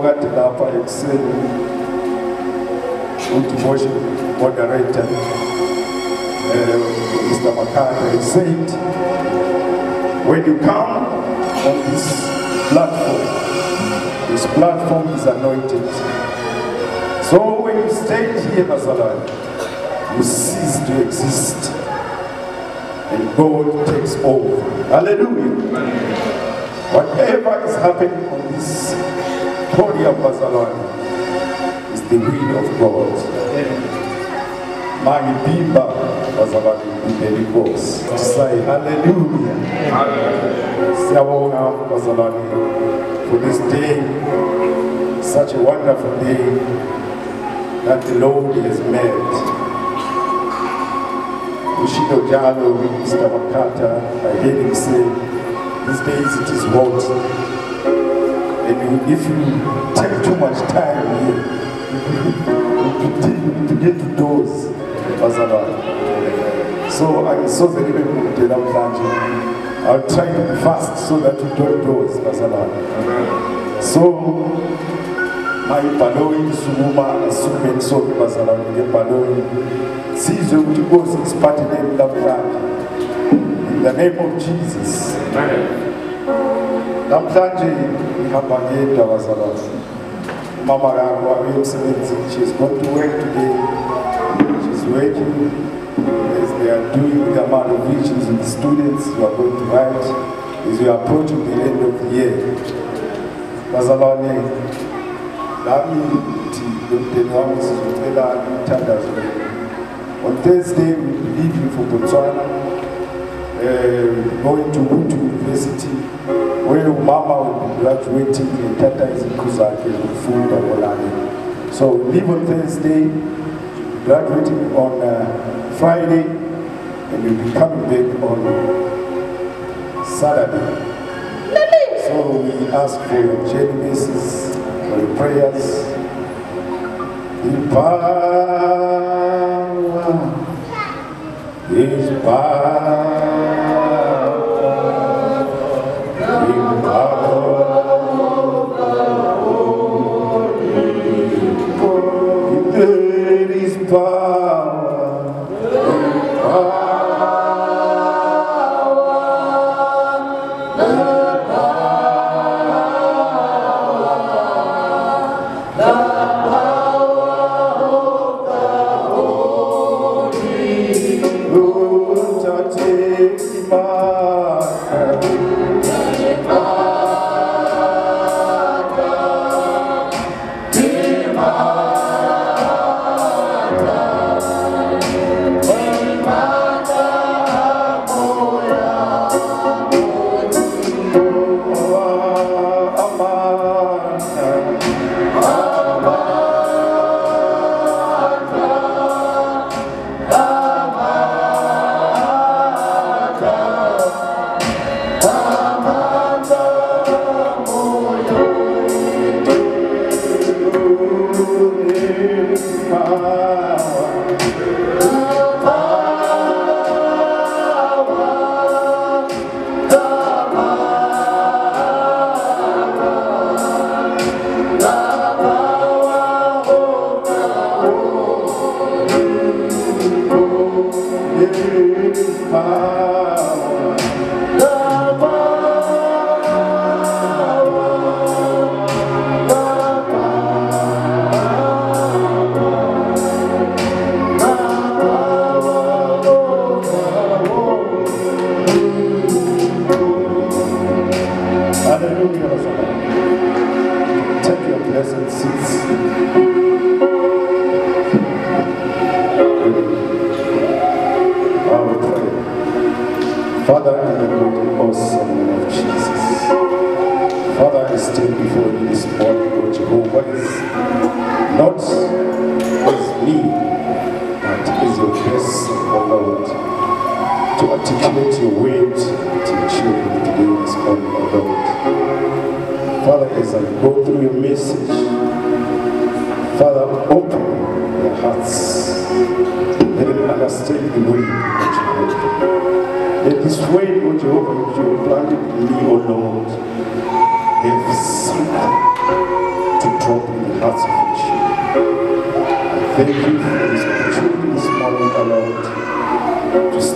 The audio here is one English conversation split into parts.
Mshilo okade lapha ekuseni udevotion moderator Mr. Makata said when you come on this platform this platform is anointed. So when you stand here Bazalwane you cease to exist. And God takes over. Hallelujah. Whatever is happening on this podium, Bazalwane, is the will of God. Mangibimba Bazalwane Bibeli Boss. Say hallelujah. Siyabonga Bazalwane for this day, such a wonderful day that the Lord has made. Ushido Jalo, Mr. Makata, I heard him say, these days it is hot. If you take too much time here, to get to doors, Bazalwane. So so very good namhlanje. I'll try to be fast so that we don't doors, Bazalwane. So mayibhaloyi isukuma esikumeni sonke bazalwane ngebhaloyi sizwe ukuthi inkosi isiphatheleni namhlanje in the name of jesus namhlanje ngihamba ngedwa bazalwane umama yakho wabe emsebenzini she's going to work today. She's working. As they are doing the amount of visions with the students who are going to write. As we are approaching the end of the year. Bazalwane nami ndithi nomndeni wami sizocela umthandazo on thursday we will leave you for botswana uh, going to Botho University where umama will be graduating and tata zakhe zokufunda kolani so we leave on thursday graduating on uh, friday and we'll be coming back on saturday. So we ask for your basis for your prayers power is power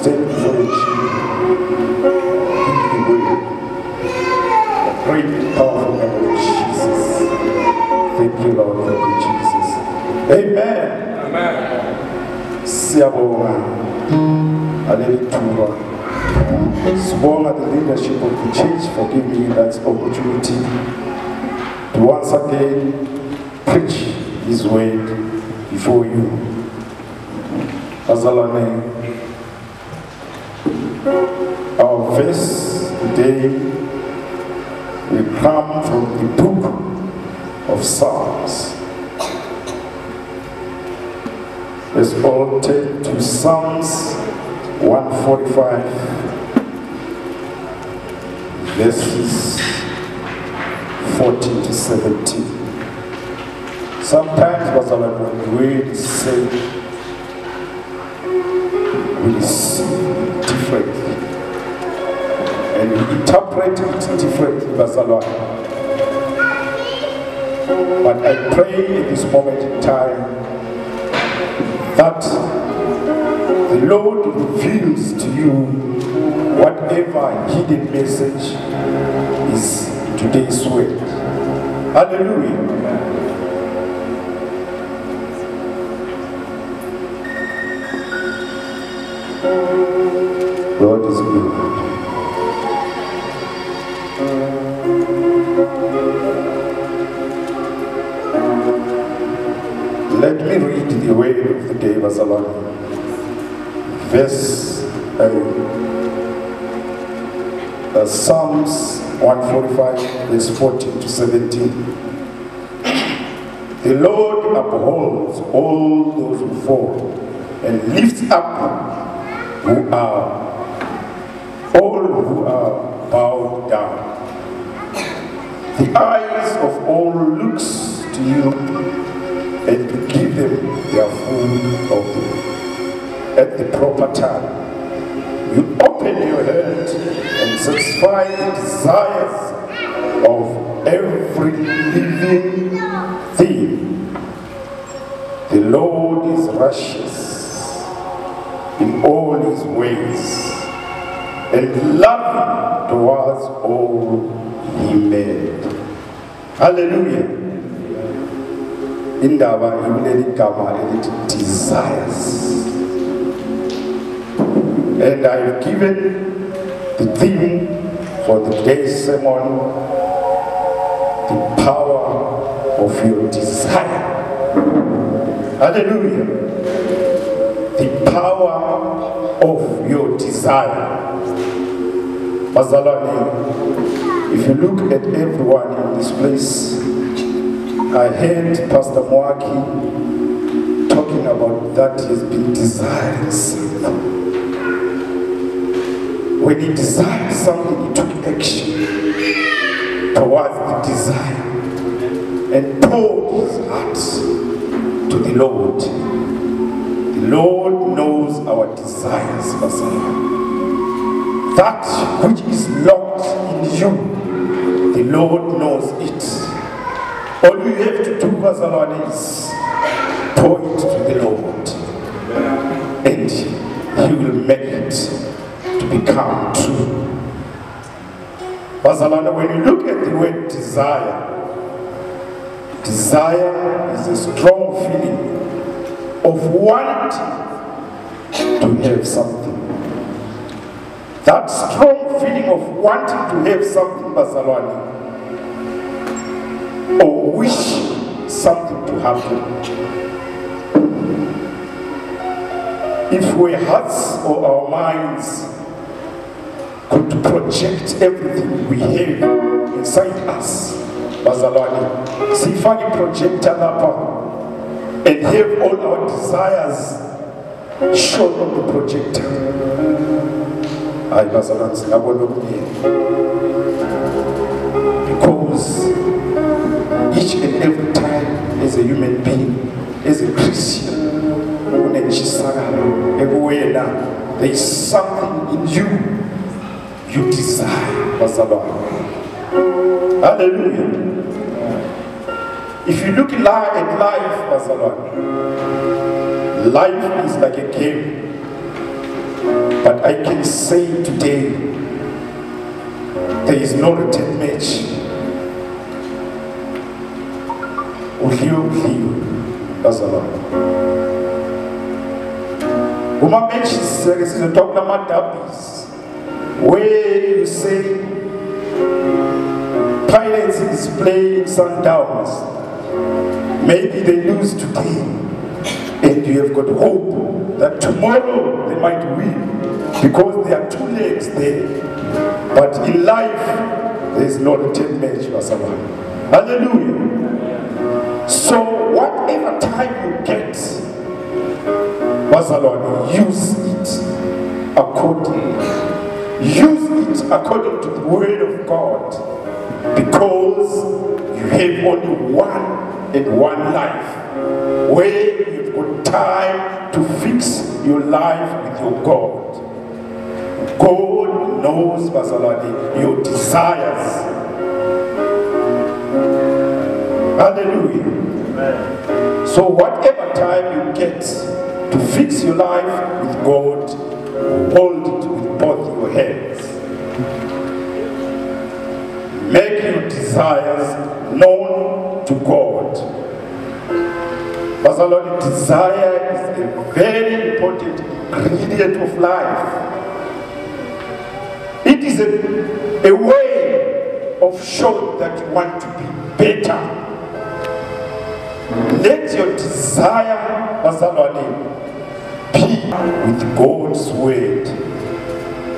Lord, to stand before your children. Give the word. The great, powerful name of Jesus. Thank you, Lord. Thank you, Jesus. Amen. Siyabonga. Hallelujah. Sibonga the leadership of the church for giving me that opportunity to once again preach His word before you. Azalane. Our verse today will come from the book of Psalms. Let's all take to Psalms 145, verses 14 to 17. Sometimes, Pastor, we read, say, we see interpret it differently, Lord. But I pray at this moment in time that the Lord reveals to you whatever hidden message is today's word. Hallelujah. God is good. Let me read the word of the day, Barcelona. Verse uh, uh, Psalms 145, verse 14 to 17. The Lord upholds all those who fall and lifts up who are all who are bowed down. The eyes of all looks to you them their food of at the proper time. You open your hand and satisfy the desires of every living thing. The Lord is righteous in all his ways and loving towards all he made. Hallelujah. Indaba ikuleli gama elithi desires. And i've given the theme for the day's sermon the power of your desire. Hallelujah. The power of your desire. Bazalwane if you look at everyone in this place I heard Pastor Mwaki talking about that he's been desiring something. When he desired something, he took action towards the desire and poured his heart to the Lord. The Lord knows our desires, Messiah. That which is locked in you, the Lord knows it. All you have to do, Bazalwane, is point to the Lord. And He will make it to become true. Bazalwane, when you look at the word desire, desire is a strong feeling of wanting to have something. That strong feeling of wanting to have something, Bazalwane, or wish something to happen. If our hearts or our minds could project everything we have inside us, bazalwane, sifake projector lapha and have all our desires shown on the projector. Hayi bazalwane singabona okuningi because as a human being, as a christian unechisakalo ekuwena there is something in you you desire bazalwane. Hallelujah. If you look at life life is like a game. But i can say today there is no return match udliwe udliwe bazalwane kuma-matches siyake sizothiwa kunama-doubles where you say Pirates is playing Sundowns. Maybe they lose today, and you have got hope that tomorrow they might win because there are two legs there. But in life, there is no return match. Hallelujah. So whatever time you get, Barcelona, use it accordingly. Use it according to the word of God because you have only one and one life where you've got time to fix your life with your God. God knows, Basalani, your desires. Hallelujah. So whatever time you get to fix your life with God, hold it with both your hands. Make your desires known to God. Barcelona, desire is a very important ingredient of life. It is a, a way of showing that you want to be better. Let your desire, Barcelona, be with God's word.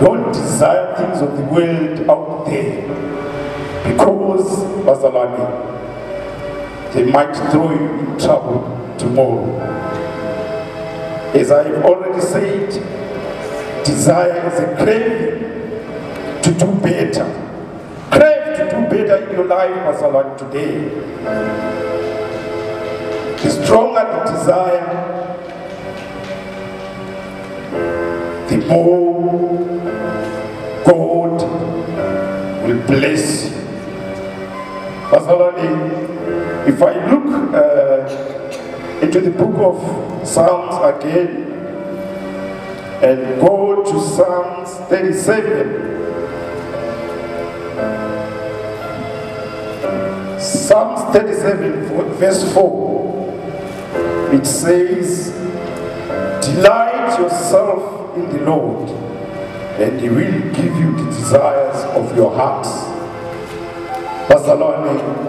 Don't desire things of the world out there because Bazalani, they might throw you in trouble tomorrow. As I have already said, desire is a craving to do better. Crave to do better in your life, Bazalani, today. The stronger the desire, the more God will bless you. Personally, if I look uh, into the book of Psalms again and go to Psalms 37, Psalms 37, verse 4, it says, Delight yourself in the Lord, and He will give you the desires of your heart. Barcelona,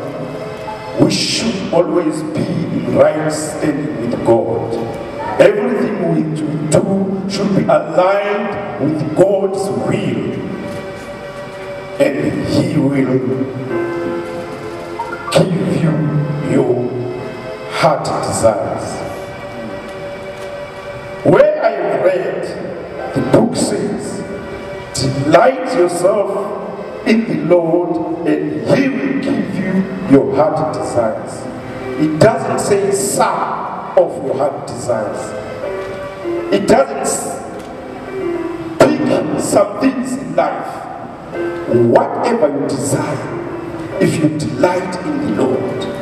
we should always be in right standing with God. Everything we do should be aligned with God's will. And He will give you your heart desires. Where I have read, the book says, Delight yourself in the Lord, and He will give you your heart desires. It doesn't say some of your heart desires. It doesn't pick some things in life. Whatever you desire, if you delight in the Lord,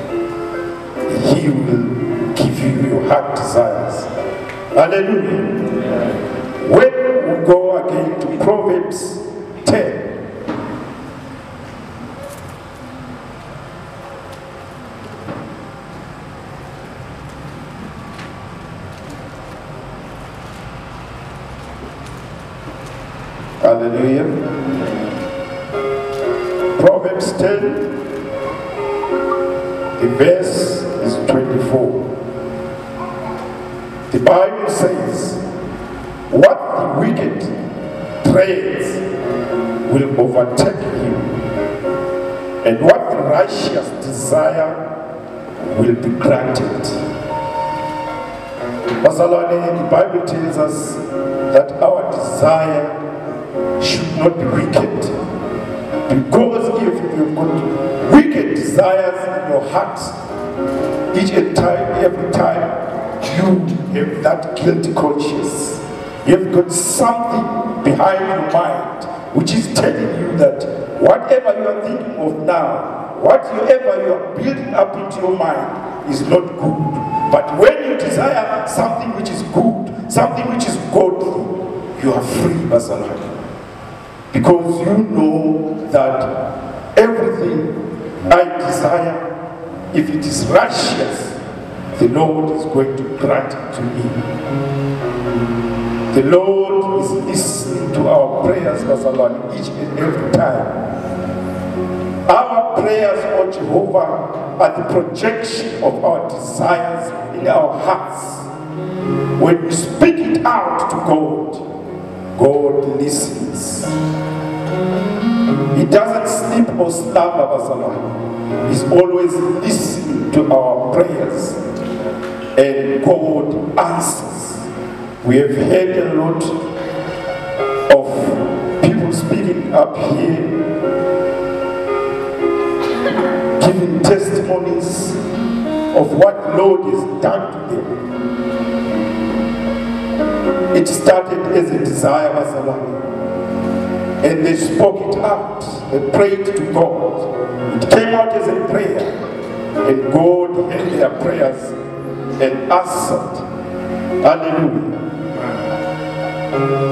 He will give you your heart desires. Hallelujah. When we go again to Proverbs 10, Hallelujah. Proverbs 10, the verse 24. The Bible says, What the wicked dreads will overtake him, and what the righteous desire will be granted. Barcelona, the Bible tells us that our desire should not be wicked. Because if you've got wicked desires in your heart, each and time, every time, you have that guilty conscience. You've got something behind your mind which is telling you that whatever you are thinking of now, whatever you are building up into your mind is not good. But when you desire something which is good, something which is godly, you are free, Basalani. Because you know that everything I desire, if it is righteous, the Lord is going to grant it to me. The Lord is listening to our prayers, Basalani, each and every time. Our prayers, O Jehovah, are the projection of our desires in our hearts. When we speak it out to God, God listens. He doesn't sleep or slumber, Basalani. He's always listening to our prayers and God answers. We have heard a lot of people speaking up here, giving testimonies of what Lord has done to them. It started as a desire, Masalani. And they spoke it out. They prayed to God. Came out as a prayer. And God heard their prayers and answered. Hallelujah.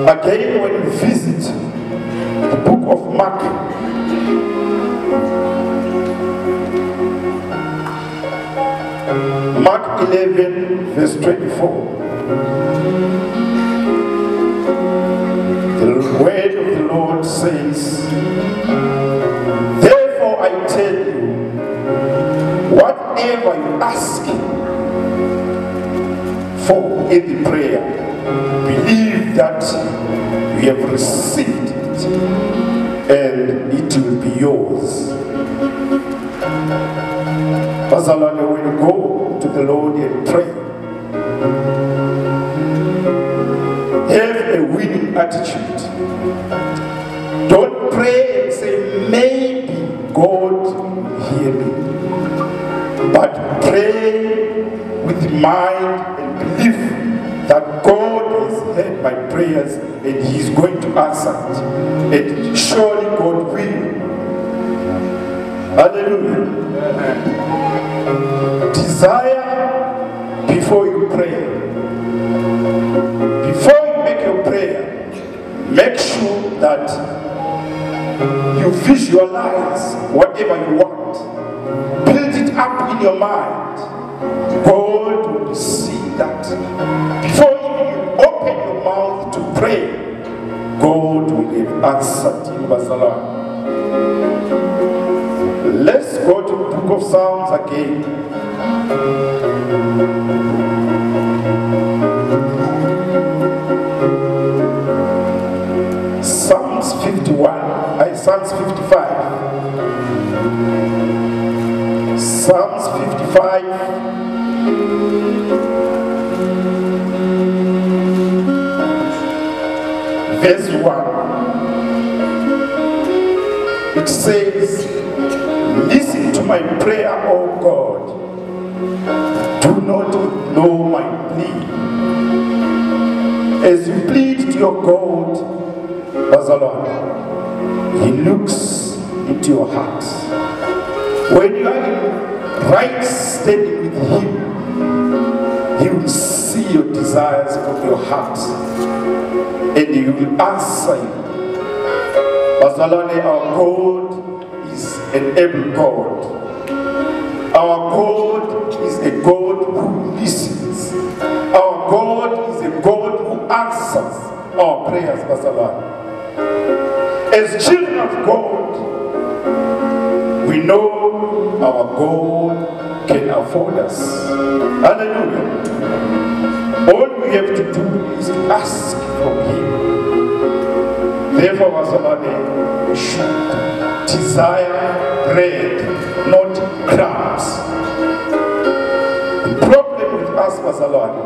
Again, when you visit the book of Mark, Mark 11, verse 24. The word of the Lord says, I tell you, whatever you ask for in the prayer, believe that you have received it and it will be yours. Bazalwane, you go to the Lord and pray, have a winning attitude. Mind and belief that God has heard my prayers and He is going to answer it. And surely God will. Hallelujah. Desire before you pray. Before you make your prayer, make sure that you visualize whatever you want. Build it up in your mind. Have answered you. Let's go to the book of Psalms again. Psalms 51, uh, Psalms 55. Psalms 55. Verse 1. It says, Listen to my prayer, O God. Do not ignore my plea. As you plead to your God, Bazalon, He looks into your heart. When you are in right standing with Him, He will see your desires from your heart and He will answer you. Bazalone, our God is an able God. Our God is a God who listens. Our God is a God who answers our prayers, Bazalone. As children of God, we know our God can afford us. Hallelujah. All we have to do is ask from Him. Therefore, we should desire bread, not crumbs. The problem with us, Bazalwane,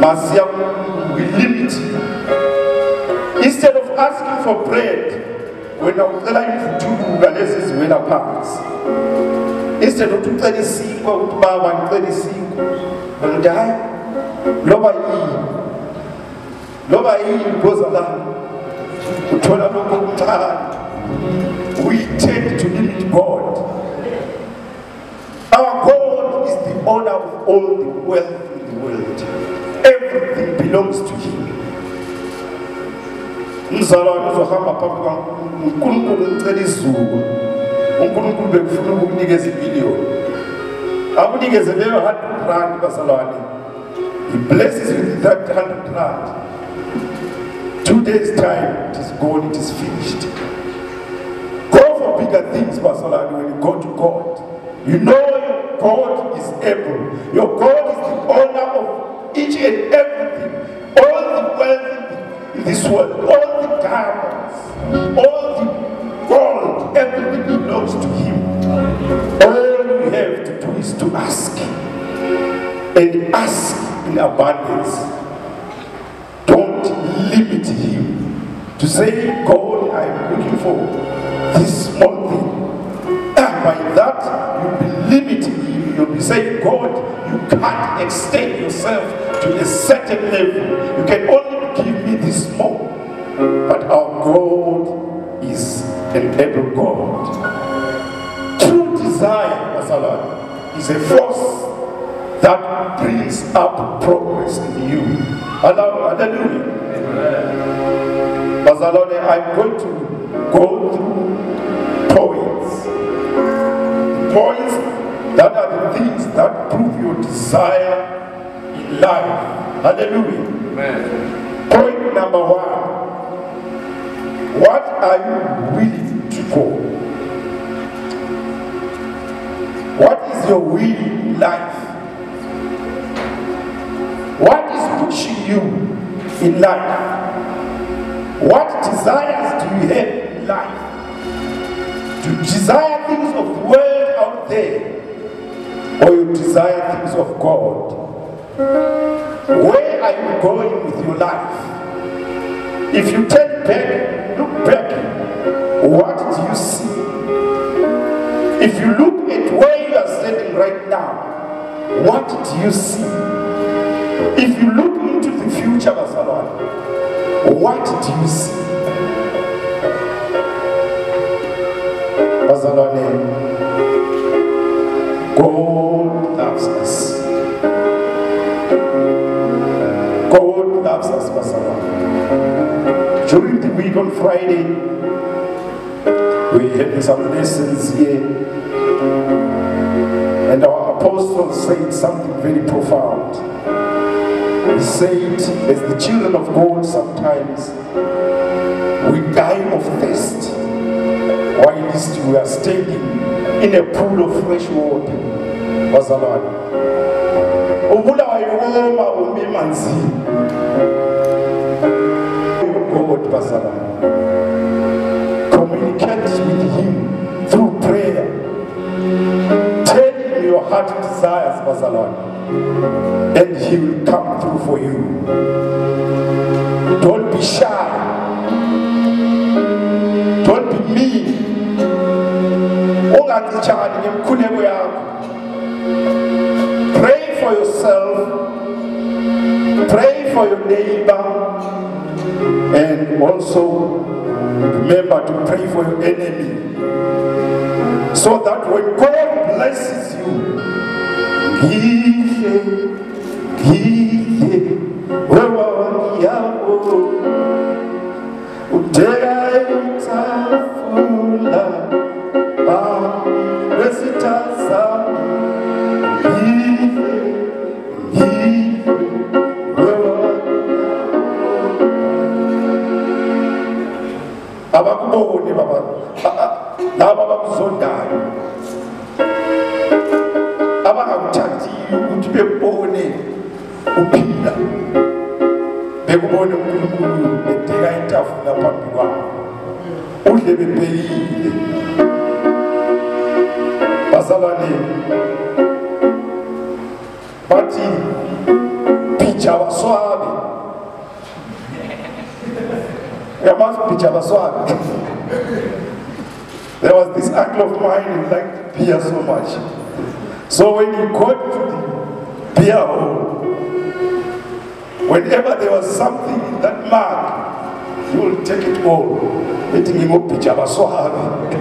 Masiam, we limit you. Instead of asking for bread, lying for two lezi ziwela phansi instead ukuthi ucela isinkwa ukuthi baba ngicela isinkwa ngithi hayi loba loba yini boza lami uthola lokho okuncane we tend to limit god our god is the owner of all the wealth in the world. Everything belongs to him. Umzalwane uzohamba phambi kwankulunkulu ngicela izulu. Unkulunkulu bekufuna ukukunikeza imiliyoni akunikeze leyo 100 rand bazalwane. He blesses you with that 100 rand. Two days time it is gone it is finished. Go for bigger things bazalwane when you go to god. You know your god is able. Your god is the owner of each and everything. All the wealth in this world all the diamonds all the gold everything belongs to him. All you have to do is to ask. And ask in abundance don't limit him to say god i'm looking for this small thing. And by that you'll be limiting you'll be saying god you can't extend yourself to a certain level. You can only give me this small. But our god is an able god. True desire bazalwane is a force that brings up progress in you. Hallelujah bazalwane i'm going to go through points points that are the things that prove your desire in life. Hallelujah. Amen. point number one. What are you willing to go? What is your will in life? What is pushing you in life desires do you have in life to desire things of the world out there or you desire things of god where are you going with your life? If you turn back look back what do you see? If you look at where you are standing right now what do you see? If you look into the future bazalwane what do you see? Bazalwane god loves us. God loves us bazalwane during the week on friday we had some lessons here. And our apostle said something very profound he said as the children of god sometimes we die of thirst. Whilst we are standing in a pool of fresh water. Bazalwane god communicate with him through prayer. Tell him your heart desires bazalwane and he will come through for you. Don't be shy. Don't be mean. Pray for yourself. Pray for your neighbor. And also remember to pray for your enemy. So that when god blesses you ngihle ngihle wewangiyawo udeka itafula bami wesitazami ngihle ngihle abakuboni baba a- a- laba abakuzondayo abangakuthandiyo ukuthi bebone unkulunkulu kwabo. Udle bazalwane bathi baswabe. Uyamazi baswabe? There was this uncle of mine who liked beer so much. So when he got whenever there was something in that mug, he will take it all. Ethi ngimubhija oh, abaswabi.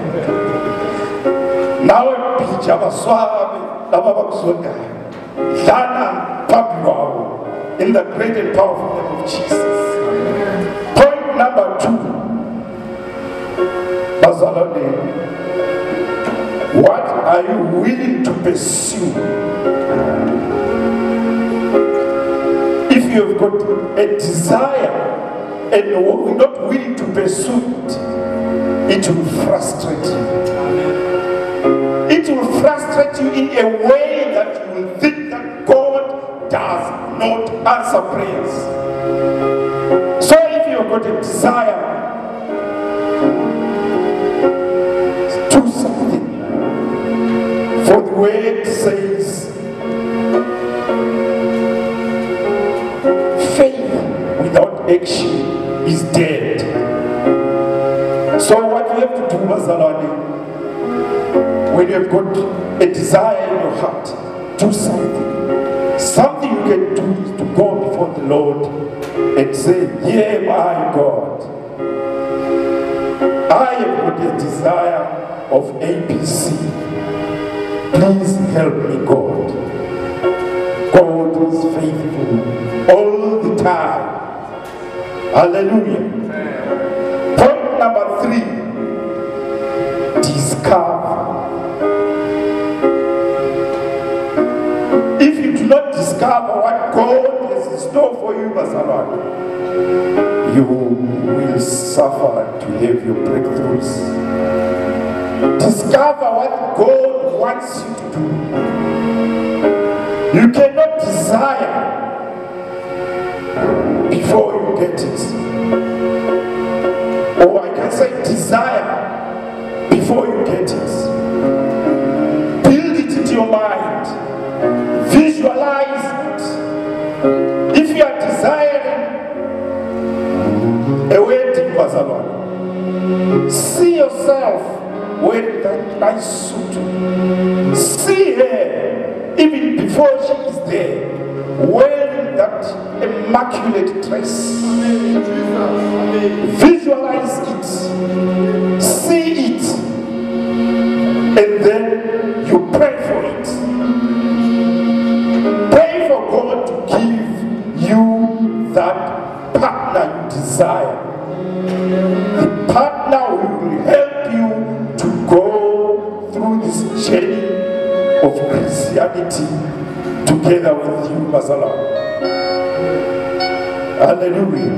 Nawe eh, bhija abaswabi laba bakuzondayo. Dlana phambi in the great and powerful name of Jesus. Point number two. Bazalwane, what are you willing to pursue? You have got a desire and you're not willing to pursue it, it will frustrate you. It will frustrate you in a way that you will think that God does not answer prayers. So if you've got a desire, do something. For the word says, action is dead. So what you have to do, Mazalani, when you have got a desire in your heart, do something. Something you can do is to go before the Lord and say, Here am God. I have got a desire of APC. Please help me, God. God is faithful all the time. Hallelujah. Point number three discover. If you do not discover what God has in store for you, Masalan, you will suffer to have your breakthroughs. Discover what God wants you to do. You cannot desire before you get it. Or oh, I can say desire before you get it. Build it into your mind. Visualize it. If you are desiring a wedding, Bazalon, see yourself wearing that nice suit. See her even before she is there, that immaculate dress. Visualize it, see it, and then you pray for it. Pray for God to give you that partner you desire. The partner who will help you to go through this journey of Christianity together with you, Masala. Hallelujah.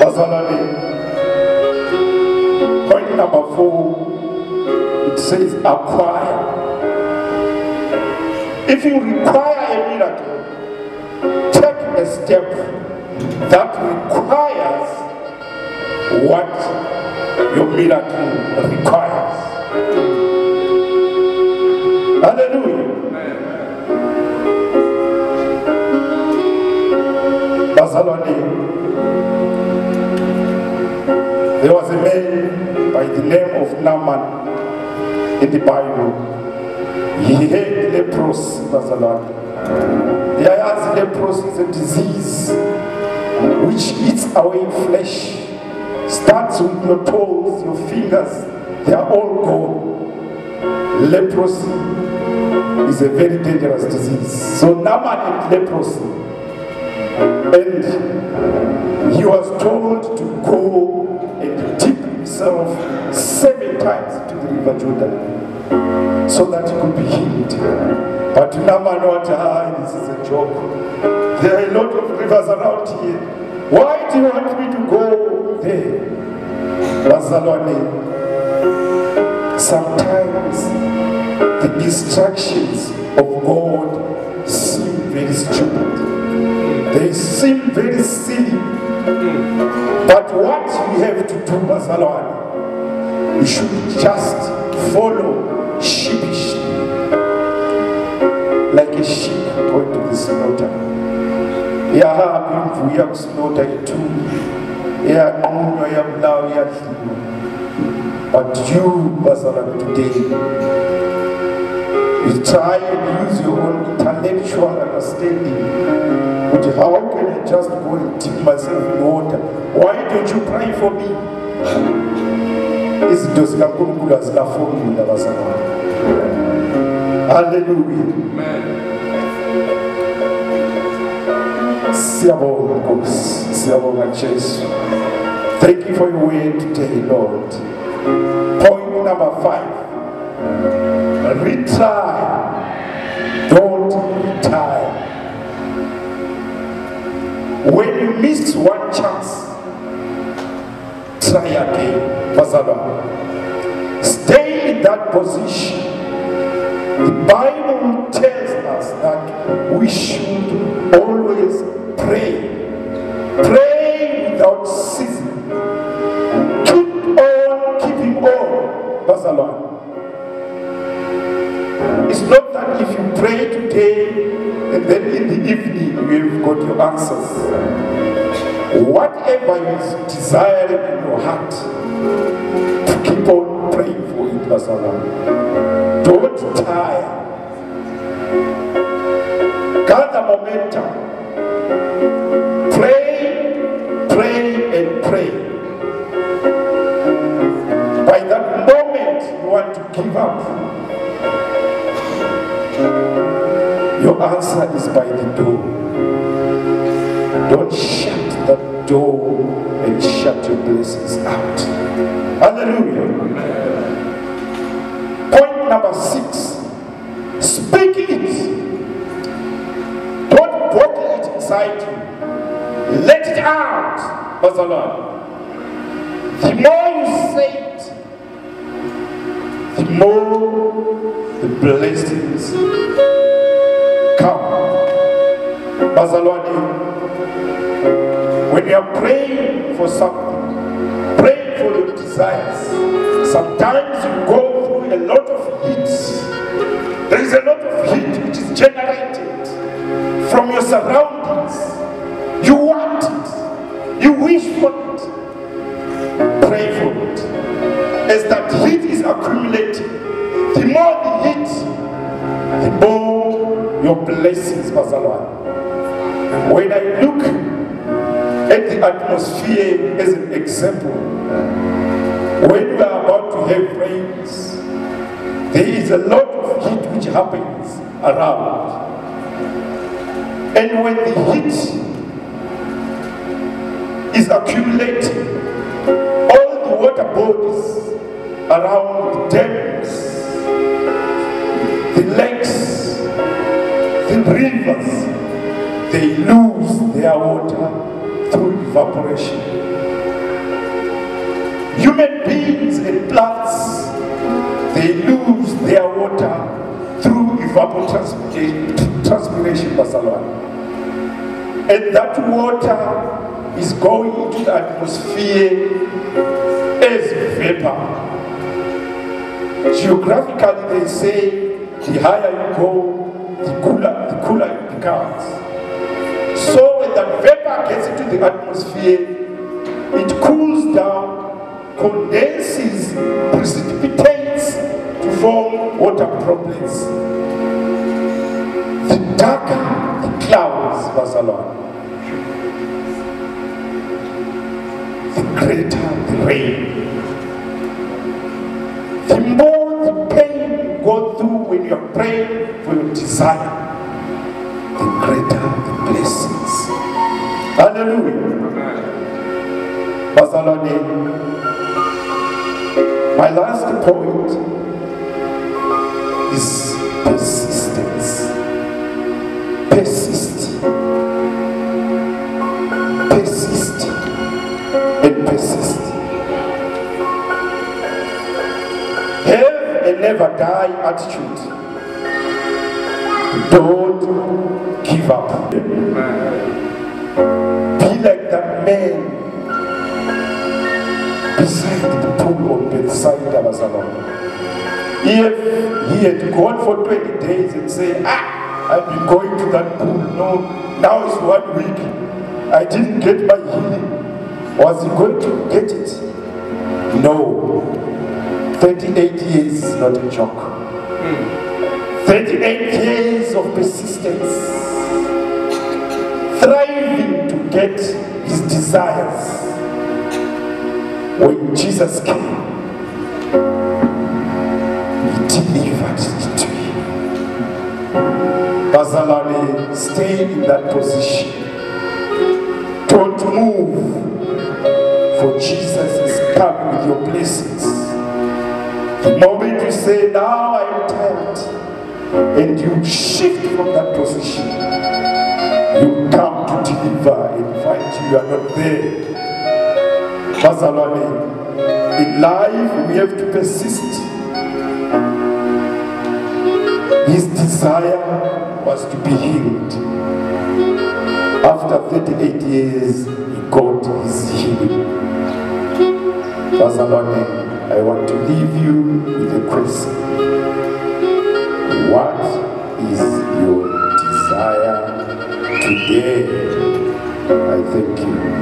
Masalani. Point number four, it says acquire. If you require a miracle, take a step that requires what your miracle requires. Hallelujah. Bazalwane, there was a man by the name of Naaman in the Bible. He had leprosy, Bazalwane. There is leprosy is a disease which eats away flesh. Starts with your toes, your fingers, they are all gone. Leprosy is a very dangerous disease. So Naaman had leprosy. And he was told to go and dip himself seven times into the river Jordan so that he could be healed. But Naaman what ah, this is a joke. There are a lot of rivers around here. Why do you want me to go there? Bazalwane, sometimes the instructions of God seem very stupid. They seem very silly. But what we have to do, Bazalwane, we should just follow sheepishly. Like a sheep going to the slaughter. Yahambi imvu iyakuslaughter ithuli iyanqunywa iyabulawa iyadliwa But you, Bazalwane, today, you try and use your own intellectual understanding. But how can I just go and dip myself in water? Why don't you pray for me? izinto zikankulunkulu azikafomula bazalwane. Halleluya siyabonga nkosi. Siyabonga jesu. Thank you for your word today lord. Point number five. Retry. Don't retire when you miss one chance try again. Bazalwane stay in that position. The bible tells us that we should always pray. Pray without ceasing. Keep on keeping on. Bazalwane it's not that if you pray today and then in the evening you've got your answers whatever is desiring in your heart, to keep on praying for it, Bazalwane. Don't tire. Gather momentum. Pray, pray, and pray. By that moment you want to give up, answer is by the door. Don't shut that door and shut your blessings out. Hallelujah. Point number six speak it. Don't bottle it inside you. Let it out, Bazalwane. The more you say it, the more the blessings. Bazalwane, when you are praying for something, praying for your desires, sometimes you go through a lot of heat. There is a lot of heat which is generated from your surroundings. You want it, you wish for it, pray for it. As that heat is accumulating, the more the heat, the more your blessings, Bazalwane. When I look at the atmosphere as an example. When we are about to have rains, there is a lot of heat which happens around. And when the heat is accumulating, all the water bodies around the dams, the lakes, the rivers, they lose their water through evaporation. Human beings and plants, they lose their water through evapotranspiration. And that water is going into the atmosphere as vapor. Geographically, they say the higher you go, the cooler, the cooler it becomes. The atmosphere, it cools down, condenses, precipitates to form water droplets. The darker the clouds, Bazalwane, the greater the rain. The more the pain you go through when you're praying for your desire, the greater the blessings. Hallelujah. Bazalwane, my last point is persistence. Persist. Persist. And persist. Have a never die attitude. Don't give up. Be man beside the pool of Bethsaida, Bazalwane. If he had gone for 20 days and say, ah, I've been going to that pool, no, now it's one week, I didn't get my healing. Was he going to get it? No. 38 years is not a joke. 38 years of persistence, thriving to get his desires. When Jesus came, he delivered it to him. Bazalwane, stay in that position. Don't move, for Jesus is coming with your blessings. The moment you say, Now I am tired, and you shift from that position, you are not there. Bazalwane, in life we have to persist. His desire was to be healed. After 38 years, he got his healing. Bazalwane, I want to leave you with a question. What is your desire today? I thank you.